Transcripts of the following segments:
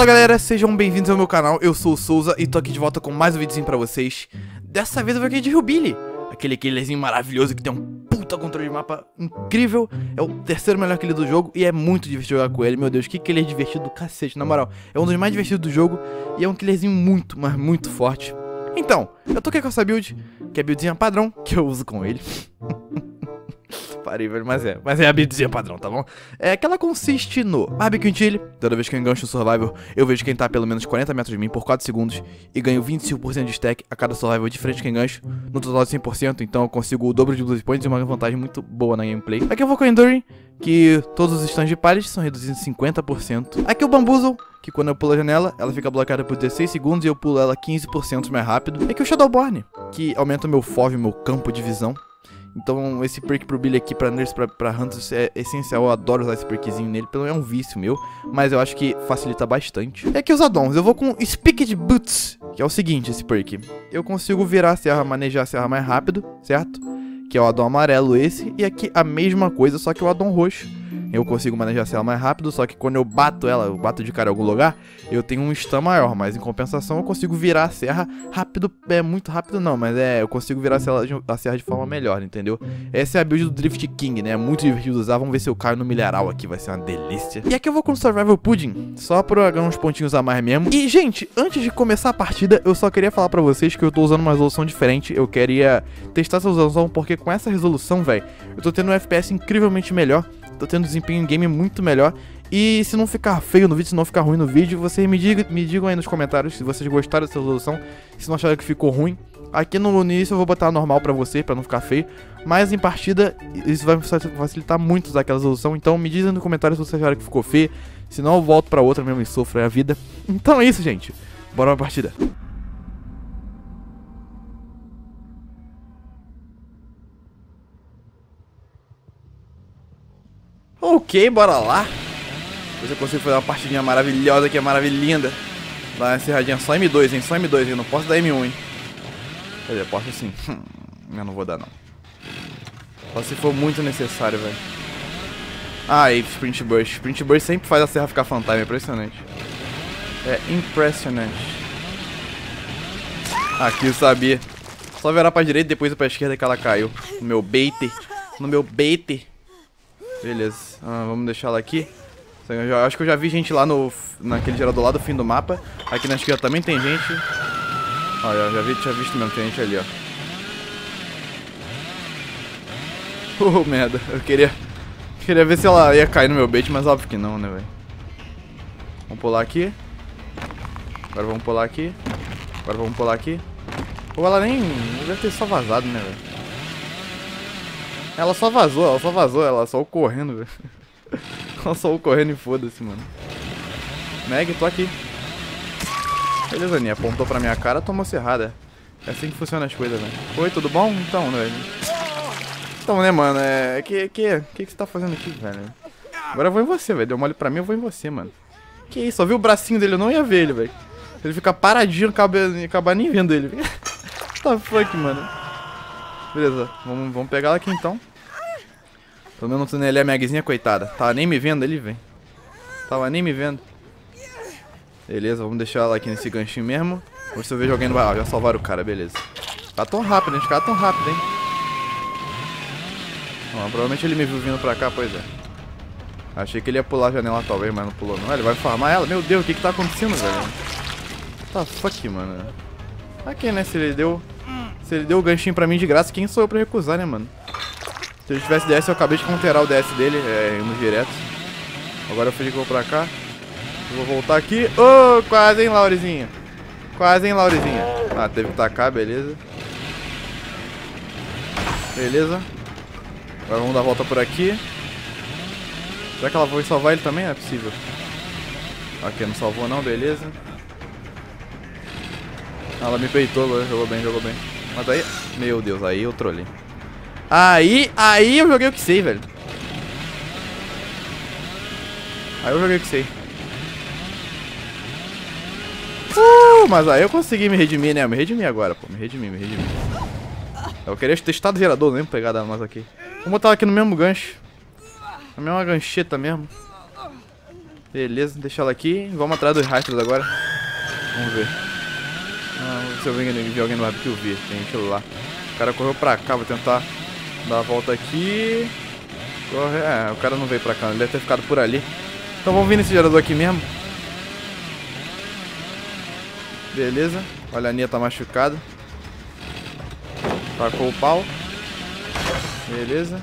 Fala galera, sejam bem-vindos ao meu canal, eu sou o Souza e tô aqui de volta com mais um videozinho pra vocês. Dessa vez eu vou aqui de Rubili Aquele killerzinho maravilhoso que tem um puta controle de mapa incrível. É o terceiro melhor killer do jogo e é muito divertido jogar com ele. Meu Deus, que killer divertido do cacete, na moral. É um dos mais divertidos do jogo e é um killerzinho muito, mas muito forte. Então, eu tô aqui com essa build, que é a buildzinha padrão que eu uso com ele Parei, velho, mas é. Mas é a buildzinha padrão, tá bom? É que ela consiste no Barbecue Chile. Toda vez que eu engancho o Survival, eu vejo quem tá a pelo menos 40 metros de mim por 4 segundos e ganho 25% de stack a cada Survival diferente que engancho, no total de 100%, então eu consigo o dobro de Blue Points e uma vantagem muito boa na gameplay. Aqui eu vou com o Enduring, que todos os stands de pallet são reduzidos em 50%. Aqui o Bamboozle, que quando eu pulo a janela, ela fica bloqueada por 16 segundos e eu pulo ela 15% mais rápido. Aqui o Shadowborn, que aumenta o meu FOV, meu campo de visão. Então esse perk pro Billy aqui pra Nurse, pra, pra Hunters é essencial. Eu adoro usar esse perkzinho nele, pelo menos é um vício meu. Mas eu acho que facilita bastante. É que os addons, eu vou com Speaked Boots, que é o seguinte esse perk. Eu consigo virar a serra, manejar a serra mais rápido, certo? Que é o addon amarelo esse. E aqui a mesma coisa, só que o addon roxo eu consigo manejar ela mais rápido, só que quando eu bato ela, eu bato de cara em algum lugar, eu tenho um stun maior, mas em compensação eu consigo virar a serra rápido, é muito rápido não, mas é, eu consigo virar a serra, de, a serra de forma melhor, entendeu? Essa é a build do Drift King, né? É muito divertido usar, vamos ver se eu caio no milharal aqui, vai ser uma delícia. E aqui eu vou com o Survival Pudding, só pra ganhar uns pontinhos a mais mesmo. E, gente, antes de começar a partida, eu só queria falar pra vocês que eu tô usando uma resolução diferente, eu queria testar essa resolução, porque com essa resolução, velho, eu tô tendo um FPS incrivelmente melhor, tô tendo desempenho em game muito melhor. E se não ficar feio no vídeo, se não ficar ruim no vídeo, vocês me digam, me digam aí nos comentários se vocês gostaram dessa resolução, se não acharam que ficou ruim. Aqui no início eu vou botar normal pra você, pra não ficar feio. Mas em partida, isso vai facilitar muito usar aquela resolução. Então me dizem nos comentários se vocês acharam que ficou feio. Senão eu volto pra outra mesmo e sofro a vida. Então é isso, gente. Bora pra partida. Ok, bora lá. Eu consigo fazer uma partidinha maravilhosa aqui, maravilhinda. Dá uma encerradinha só M2, hein? Só M2, hein? Não posso dar M1, hein? Quer dizer, posso sim. Hum, eu não vou dar, não. Só se for muito necessário, velho. Ah, e Sprint Burst. Sprint Burst sempre faz a serra ficar fantasma, é impressionante. É impressionante. Aqui eu sabia. Só virar pra direita e depois pra esquerda que ela caiu. No meu bait. No meu bait. Beleza, ah, vamos deixar ela aqui. Eu já, acho que eu já vi gente lá no naquele gerador lá do fim do mapa. Aqui na esquerda também tem gente. Olha, já vi, tinha visto mesmo, tinha gente ali, ó. Oh, merda. Eu queria queria ver se ela ia cair no meu bait, mas óbvio que não, né, velho. Vamos pular aqui. Agora vamos pular aqui. Agora vamos pular aqui. Ou ela nem... Deve ter só vazado, né, velho. Ela só vazou, ela só vazou, ela só correndo, velho. ela só correndo e foda-se, mano. Meg, tô aqui. Beleza, Aninha, apontou pra minha cara, tomou serrada. É assim que funcionam as coisas, velho. Oi, tudo bom? Então, velho. Então, né, mano, é... Que, que, que, que você tá fazendo aqui, velho? Agora eu vou em você, velho. Deu mole pra mim, eu vou em você, mano. Que isso, só vi o bracinho dele, eu não ia ver ele, velho. Ele fica paradinho, acaba, acabar nem vendo ele. What the fuck, mano? Beleza, vamos, vamos pegar ela aqui então. Pelo menos no tunelei a Magzinha, coitada. Tava nem me vendo ali, velho. Tava nem me vendo. Beleza, vamos deixar ela aqui nesse ganchinho mesmo. Vou ver se eu vejo alguém no barral. Já salvaram o cara, beleza. Tá tão rápido, hein? Os caras tão rápido, hein? provavelmente ele me viu vindo pra cá, pois é. Achei que ele ia pular a janela talvez, mas não pulou não. Ele vai farmar ela? Meu Deus, o que que tá acontecendo, velho? Tá fuck, mano. Aqui, né? Se ele deu... Se ele deu o ganchinho pra mim de graça, quem sou eu pra recusar, né, mano? Se ele tivesse DS, eu acabei de counterar o DS dele, é, indo direto. Agora eu fingi que vou pra cá. Eu vou voltar aqui. Oh, quase, hein, Laurizinha. Quase, hein, Laurizinha. Ah, teve que tacar, beleza. Beleza. Agora vamos dar a volta por aqui. Será que ela vai salvar ele também? É possível. Ok, não salvou não, beleza. Ela me peitou, jogou bem, jogou bem. Mas aí... Meu Deus, aí eu trolei. Aí, aí eu joguei o que sei, velho. Aí eu joguei o que sei. Uh, mas aí eu consegui me redimir, né? Me redimir agora, pô. Me redimir, me redimir. Eu queria testar o gerador, nem pegar da nós aqui. Vamos botar aqui no mesmo gancho. Na mesma gancheta mesmo. Beleza, deixa ela aqui. Vamos atrás dos rastros agora. Vamos ver. Ah, ver se eu vi alguém no barbecue. Vi, tem aquilo lá. O cara correu pra cá, vou tentar dar a volta aqui. Corre... É, o cara não veio pra cá, ele deve ter ficado por ali. Então vamos vir nesse gerador aqui mesmo. Beleza. Olha, a Nia tá machucada. Tacou o pau. Beleza.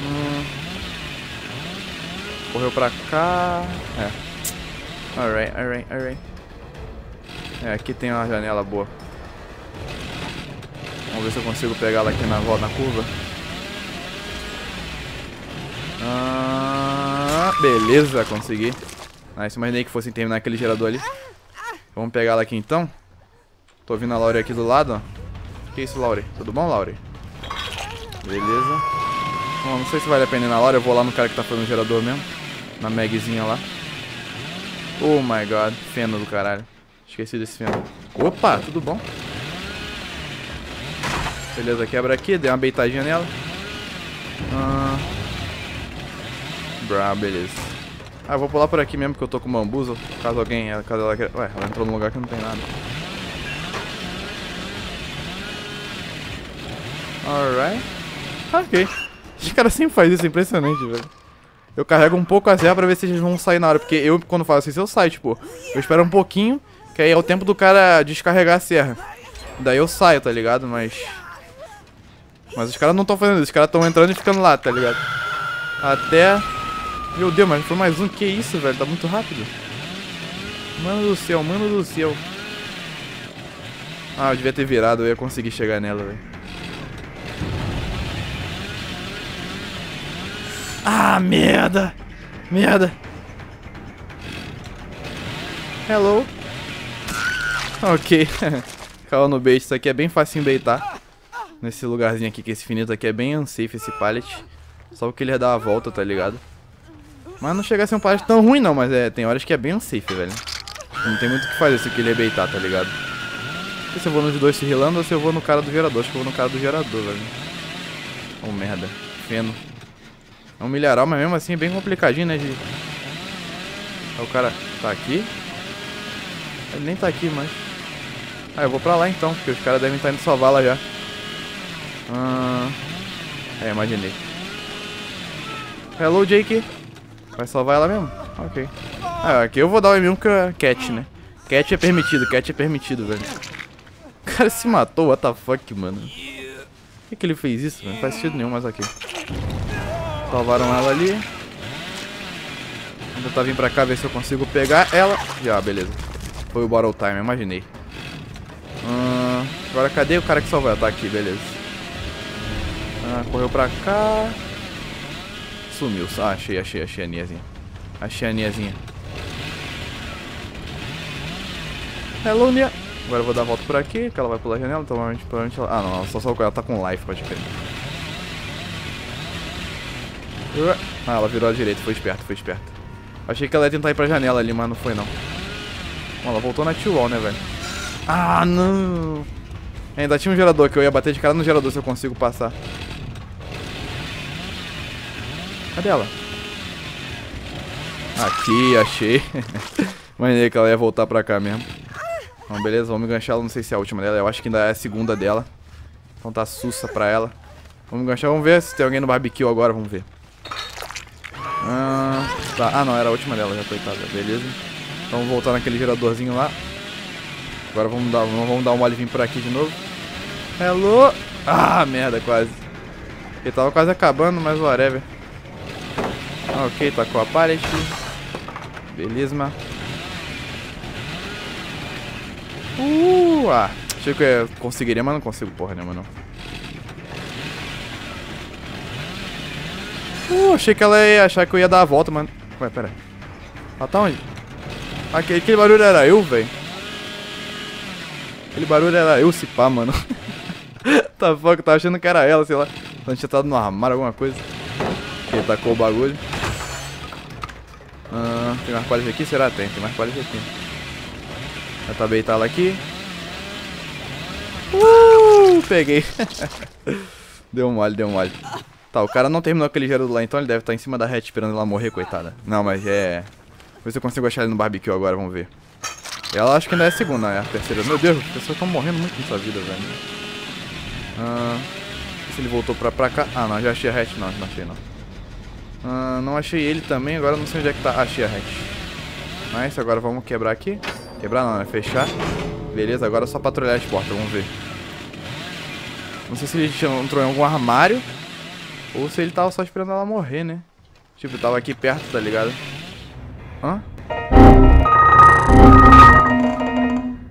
Hum. Correu pra cá. É. Alright, alright, alright. É, aqui tem uma janela boa. Vamos ver se eu consigo pegar ela aqui na na curva. Ah, beleza, consegui. Nice, imaginei que fosse terminar aquele gerador ali. Vamos pegar ela aqui então. Tô ouvindo a Laure aqui do lado, ó. Que isso, Laure? Tudo bom, Laure? Beleza. Bom, não sei se vale a pena ir na Laure. Eu vou lá no cara que tá fazendo o gerador mesmo. Na Magzinha lá. Oh my god. Feno do caralho. Esqueci desse feno. Opa, tudo bom? Beleza, quebra aqui. Dei uma beitadinha nela. Ah. Bra, beleza. Ah, eu vou pular por aqui mesmo, porque eu tô com bambuza. Caso alguém... Caso ela... Ué, ela entrou num lugar que não tem nada. Alright. Ok. Os caras sempre fazem isso, é impressionante, velho. Eu carrego um pouco a zero pra ver se eles vão sair na hora. Porque eu, quando faço isso, eu saio, tipo. Eu espero um pouquinho, que aí é o tempo do cara descarregar a serra. Daí eu saio, tá ligado? Mas... Mas os caras não estão fazendo isso. Os caras estão entrando e ficando lá, tá ligado? Até... Meu Deus, mas foi mais um. Que isso, velho? Tá muito rápido. Mano do céu, mano do céu. Ah, eu devia ter virado. Eu ia conseguir chegar nela, velho. Ah, merda! Merda! Hello? Ok. Caiu no bait. Isso aqui é bem fácil baitar. Nesse lugarzinho aqui, que esse finito aqui é bem unsafe, esse pallet. Só porque ele ia dar a volta, tá ligado? Mas não chega a ser um pallet tão ruim não, mas é, tem horas que é bem unsafe, velho. Não tem muito o que fazer se ele baitar, tá ligado? Não sei se eu vou nos dois se rilando ou se eu vou no cara do gerador. Acho que eu vou no cara do gerador, velho. Oh, merda. Feno. É um milharal, mas mesmo assim é bem complicadinho, né? De... O cara tá aqui. Ele nem tá aqui, mas... Ah, eu vou pra lá então, porque os caras devem estar indo salvar lá já. Ah... É, imaginei. Hello, Jake. Vai salvar ela mesmo? Ok. Ah, aqui eu vou dar o M1 que é cat, né? Cat é permitido, cat é permitido, velho. O cara se matou, what the fuck, mano. Por que, que ele fez isso, velho? Não faz sentido nenhum, mas ok. Salvaram ela ali. Vou tentar vir pra cá ver se eu consigo pegar ela. Já, beleza. Foi o Battle Time, imaginei. Hum, agora cadê o cara que salvou ela? Tá aqui, beleza. Correu pra cá. Sumiu. Ah, achei, achei, achei a Niazinha. Achei a Niazinha. Hello, Nia. Agora eu vou dar a volta por aqui, que ela vai pular a janela, então provavelmente, provavelmente ela... Ah, não, ela só salvou ela tá com life, pode crer. Ah, ela virou à direita, foi esperto, foi esperto. Achei que ela ia tentar ir pra janela ali, mas não foi não. Bom, ela voltou na T-Wall, né, velho? Ah, não! Ainda tinha um gerador que eu ia bater de cara no gerador se eu consigo passar. Cadê ela? Aqui, achei. Imaginei que ela ia voltar pra cá mesmo. Então, beleza, vamos enganchar ela. Não sei se é a última dela. Eu acho que ainda é a segunda dela. Então tá sussa pra ela. Vamos enganchar. Vamos ver se tem alguém no barbecue agora. Vamos ver. Ah, tá. ah, não, era a última dela já, coitada. Beleza. Então vamos voltar naquele geradorzinho lá. Agora vamos dar, vamos dar um mole por aqui de novo. Hello! Ah, merda, quase. Ele tava quase acabando, mas whatever. Ok, tacou a pallet. Beleza. Uh, ah, achei que eu conseguiria, mas não consigo porra nenhuma, não. Uh, achei que ela ia achar que eu ia dar a volta, mano. Ué, pera. Ela tá onde? Aquele, aquele barulho era eu, velho. Aquele barulho era eu, se pá, mano. tá eu tava achando que era ela, sei lá. Ela tinha estado no armário, alguma coisa. Que tacou o bagulho. Ah, tem mais pallet aqui? Será? Tem, tem mais pallet aqui. Já tá beitar ela aqui. Uh, peguei. deu mole, deu mole. Tá, o cara não terminou aquele gerador lá, então ele deve estar tá em cima da hatch esperando ela morrer, coitada. Não, mas é... Ver se eu consigo achar ele no barbecue agora, vamos ver. Ela acho que ainda é a segunda, é a terceira. Meu Deus, as pessoas estão morrendo muito nessa vida, velho. Ah, se ele voltou pra, pra cá. Ah, não, já achei a hatch. Não, não achei não. Ah, não achei ele também, agora não sei onde é que tá. Achei a hatch. Mas agora vamos quebrar aqui. Quebrar não, é fechar. Beleza, agora é só patrulhar as portas, vamos ver. Não sei se ele entrou em algum armário. Ou se ele tava só esperando ela morrer, né? Tipo, tava aqui perto, tá ligado? Hã?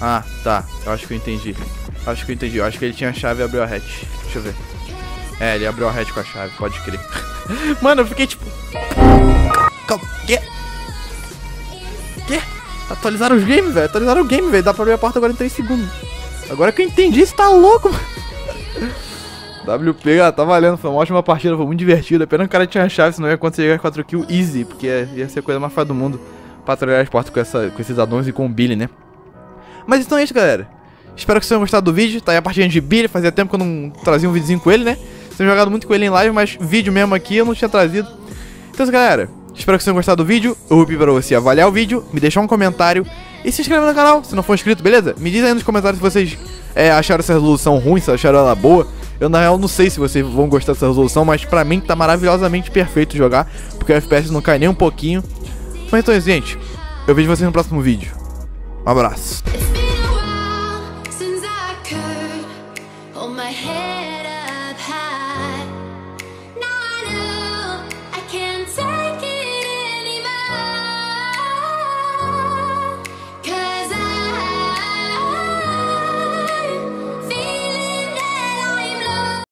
Ah, tá. Eu acho que eu entendi. Acho que eu entendi. Eu acho que ele tinha a chave e abriu a hatch. Deixa eu ver. É, ele abriu a hatch com a chave, pode crer. Mano, eu fiquei tipo... Calma, quê? Quê? Atualizaram os games, velho. Atualizaram o game, velho. Dá pra abrir a porta agora em 3 segundos. Agora que eu entendi, você tá louco, mano. WP, ah, tá valendo. Foi uma ótima partida, foi muito divertida. Pena que o cara tinha a chave, senão ia conseguir 4 kills easy. Porque ia ser a coisa mais fácil do mundo. Patrulhar as portas com, essa, com esses addons e com o Billy, né? Mas então é isso, galera. Espero que vocês tenham gostado do vídeo. Tá aí a partida de Billy. Fazia tempo que eu não trazia um videozinho com ele, né? Tenho jogado muito com ele em live, mas vídeo mesmo aqui eu não tinha trazido. Então, galera, espero que vocês tenham gostado do vídeo. Eu vou pedir pra você avaliar o vídeo, me deixar um comentário e se inscrever no canal se não for inscrito, beleza? Me diz aí nos comentários se vocês é, acharam essa resolução ruim, se acharam ela boa. Eu, na real, não sei se vocês vão gostar dessa resolução, mas pra mim tá maravilhosamente perfeito jogar, porque o FPS não cai nem um pouquinho. Mas então é isso, gente. Eu vejo vocês no próximo vídeo. Um abraço.